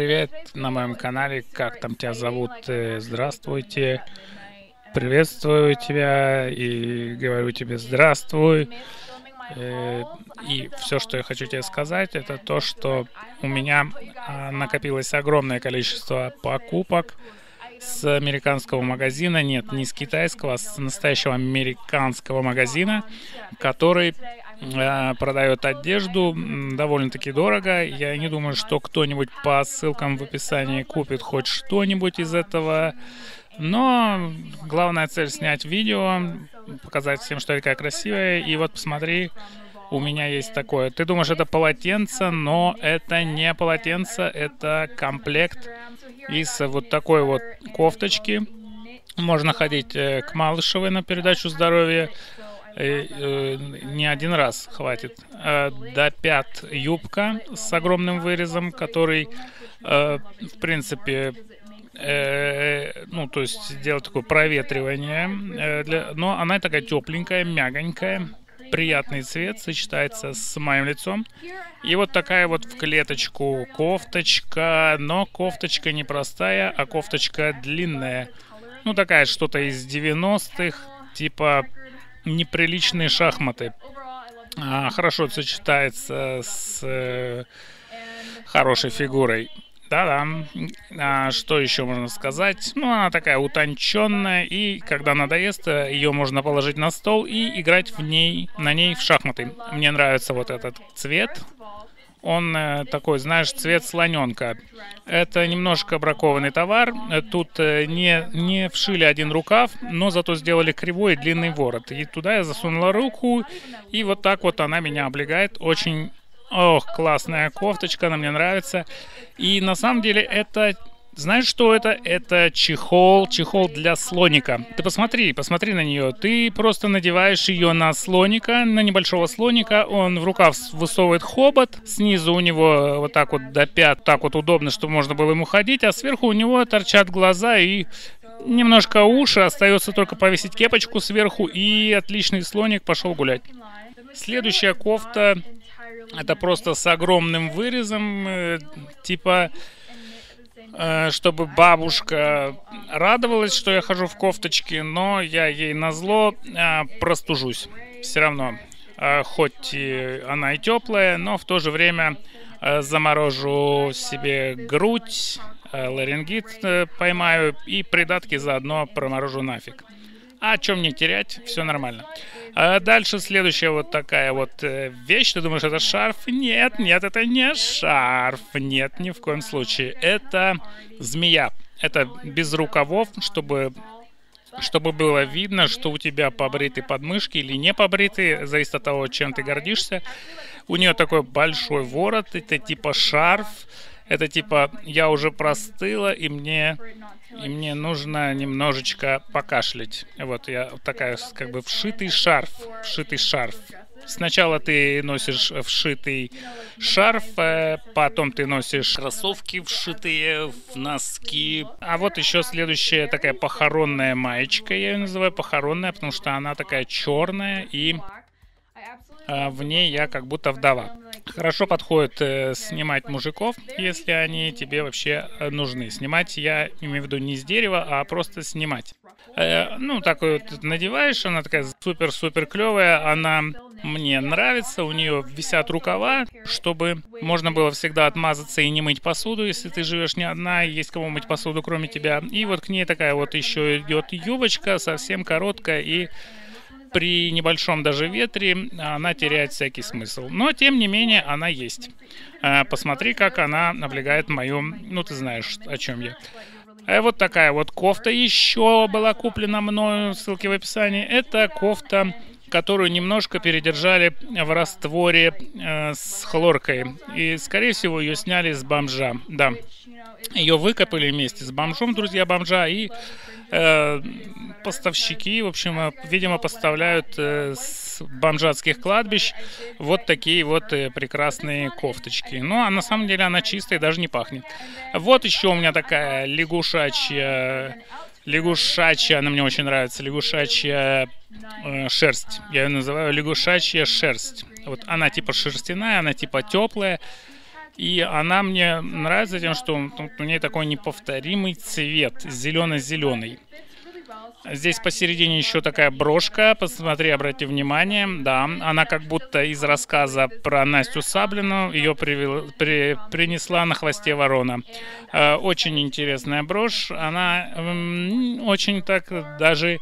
привет на моем канале. Как там тебя зовут? Э, здравствуйте. Приветствую тебя и говорю тебе здравствуй. Э, и все, что я хочу тебе сказать, это то, что у меня а, накопилось огромное количество покупок с американского магазина, нет, не с китайского, а с настоящего американского магазина, который продает одежду довольно-таки дорого. Я не думаю, что кто-нибудь по ссылкам в описании купит хоть что-нибудь из этого. Но главная цель снять видео, показать всем, что это такая красивая. И вот посмотри, у меня есть такое. Ты думаешь, это полотенце, но это не полотенце, это комплект из вот такой вот кофточки. Можно ходить э, к Малышевой на передачу здоровья. Э, не один раз хватит. Э, до пят юбка с огромным вырезом, который, в принципе, ну, то есть делать такое проветривание, но она такая тепленькая, мягонькая, приятный цвет, сочетается с моим лицом. И вот такая вот в клеточку кофточка, но кофточка не простая, а кофточка длинная. Ну, такая что-то из 90-х, типа неприличные шахматы. А, хорошо сочетается с э, хорошей фигурой. Да-да. А что еще можно сказать? Ну, она такая утонченная, и когда надоест, ее можно положить на стол и играть в ней, на ней в шахматы. Мне нравится вот этот цвет. Он э, такой, знаешь, цвет слоненка. Это немножко бракованный товар. Тут э, не, не вшили один рукав, но зато сделали кривой и длинный ворот. И туда я засунула руку, и вот так вот она меня облегает. Очень Ох, классная кофточка, она мне нравится. И на самом деле это знаешь, что это? Это чехол, чехол для слоника. Ты посмотри, посмотри на нее. Ты просто надеваешь ее на слоника, на небольшого слоника. Он в рукав высовывает хобот. Снизу у него вот так вот до пят, так вот удобно, чтобы можно было ему ходить. А сверху у него торчат глаза и немножко уши. Остается только повесить кепочку сверху. И отличный слоник пошел гулять. Следующая кофта это просто с огромным вырезом, э, типа, чтобы бабушка радовалась, что я хожу в кофточке, но я ей назло э, простужусь. Все равно. Хоть она и теплая, но в то же время заморожу себе грудь, ларингит поймаю и придатки заодно проморожу нафиг. А чем мне терять? Все нормально. А дальше следующая вот такая вот э, вещь. Ты думаешь, это шарф? Нет, нет, это не шарф. Нет, ни в коем случае. Это змея. Это без рукавов, чтобы чтобы было видно, что у тебя побриты подмышки или не побриты, зависит от того, чем ты гордишься. У нее такой большой ворот, это типа шарф, это типа я уже простыла и мне и мне нужно немножечко покашлять. Вот я такая как бы вшитый шарф, вшитый шарф. Сначала ты носишь вшитый шарф, э, потом ты носишь кроссовки вшитые в носки. А вот еще следующая такая похоронная маечка, я ее называю похоронная, потому что она такая черная и а, в ней я как будто вдова. Хорошо подходит э, снимать мужиков, если они тебе вообще э, нужны. Снимать я имею в виду не с дерева, а просто снимать. Э, ну, такой вот надеваешь, она такая супер-супер клевая, она мне нравится, у нее висят рукава, чтобы можно было всегда отмазаться и не мыть посуду, если ты живешь не одна, есть кому мыть посуду, кроме тебя. И вот к ней такая вот еще идет юбочка, совсем короткая и при небольшом даже ветре она теряет всякий смысл. Но, тем не менее, она есть. А, посмотри, как она облегает мою... Ну, ты знаешь, о чем я. А вот такая вот кофта еще была куплена мною, ссылки в описании. Это кофта которую немножко передержали в растворе э, с хлоркой. И, скорее всего, ее сняли с бомжа. Да. Ее выкопали вместе с бомжом, друзья бомжа, и э, поставщики, в общем, э, видимо, поставляют э, с бомжатских кладбищ вот такие вот э, прекрасные кофточки. Ну, а на самом деле она чистая даже не пахнет. Вот еще у меня такая лягушачья лягушачья, она мне очень нравится, лягушачья э, шерсть. Я ее называю лягушачья шерсть. Вот она типа шерстяная, она типа теплая. И она мне нравится тем, что у нее такой неповторимый цвет, зелено-зеленый. Здесь посередине еще такая брошка, посмотри, обрати внимание, да, она как будто из рассказа про Настю Саблину, ее привел, при, принесла на хвосте ворона. Э, очень интересная брошь, она очень так даже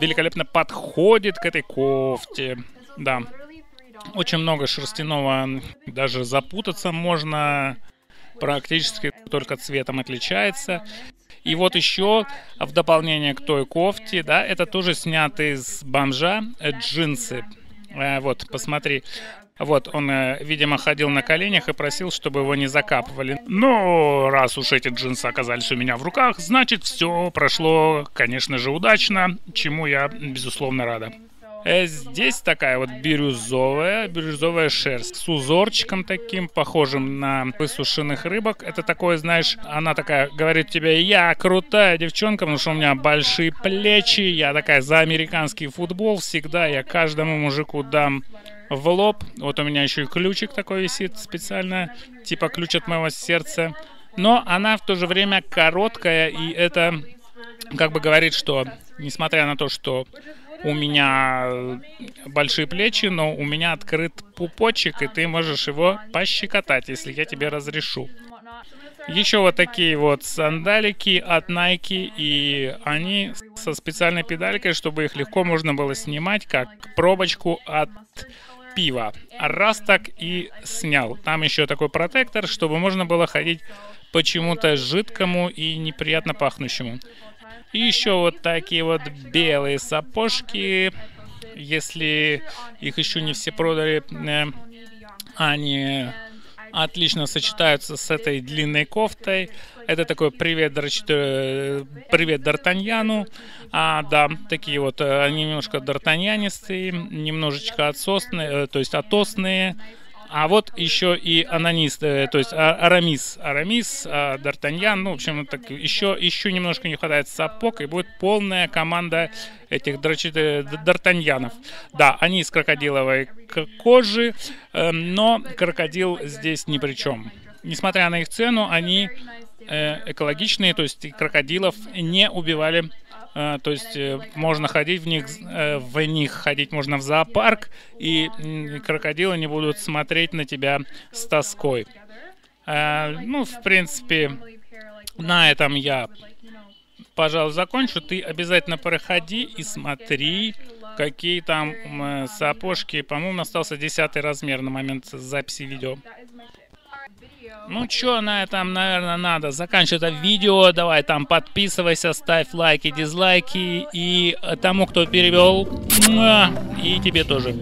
великолепно подходит к этой кофте, да. Очень много шерстяного, даже запутаться можно, практически только цветом отличается. И вот еще в дополнение к той кофте, да, это тоже снятые из бомжа э, джинсы. Э, вот, посмотри. Вот, он, э, видимо, ходил на коленях и просил, чтобы его не закапывали. Но раз уж эти джинсы оказались у меня в руках, значит, все прошло, конечно же, удачно, чему я, безусловно, рада. Э, здесь такая вот бирюзовая, бирюзовая шерсть с узорчиком таким, похожим на высушенных рыбок. Это такое, знаешь, она такая говорит тебе, я крутая девчонка, потому что у меня большие плечи, я такая за американский футбол всегда, я каждому мужику дам в лоб. Вот у меня еще и ключик такой висит специально, типа ключ от моего сердца. Но она в то же время короткая, и это как бы говорит, что несмотря на то, что у меня большие плечи, но у меня открыт пупочек, и ты можешь его пощекотать, если я тебе разрешу. Еще вот такие вот сандалики от Nike, и они со специальной педалькой, чтобы их легко можно было снимать, как пробочку от пива. Раз так и снял. Там еще такой протектор, чтобы можно было ходить почему-то жидкому и неприятно пахнущему. И еще вот такие вот белые сапожки. Если их еще не все продали, э, они отлично сочетаются с этой длинной кофтой. Это такой привет, э, привет Д'Артаньяну. А, да, такие вот, э, они немножко д'Артаньянистые, немножечко отсосные, то есть отосные. А вот еще и анонист, э, то есть а, Арамис, Арамис, а, Д'Артаньян, ну, в общем, так еще, еще немножко не хватает сапог, и будет полная команда этих э, Д'Артаньянов. Да, они из крокодиловой кожи, эм, но крокодил здесь ни при чем. Несмотря на их цену, они э, экологичные, то есть крокодилов не убивали то есть э, можно ходить в них, э, в них ходить можно в зоопарк, и крокодилы не будут смотреть на тебя с тоской. Ну, в принципе, на этом я, пожалуй, закончу. Ты обязательно проходи и смотри, какие там э, сапожки. По-моему, остался десятый размер на момент записи видео. Ну чё, на этом, наверное, надо заканчивать это видео. Давай там подписывайся, ставь лайки, дизлайки. И тому, кто перевел, и тебе тоже.